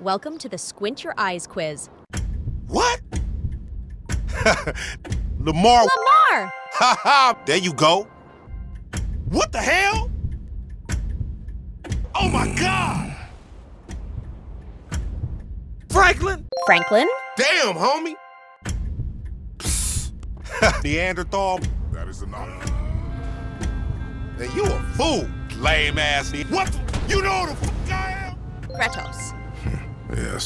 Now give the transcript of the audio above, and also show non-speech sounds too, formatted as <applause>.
Welcome to the Squint Your Eyes quiz. What? <laughs> Lamar. Lamar! Ha ha! There you go. What the hell? Oh my God! Franklin? Franklin? Damn, homie. <laughs> Neanderthal. That is enough. Hey, you a fool, lame ass. What? The, you know the Yes.